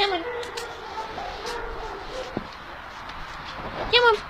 Come on. Come on.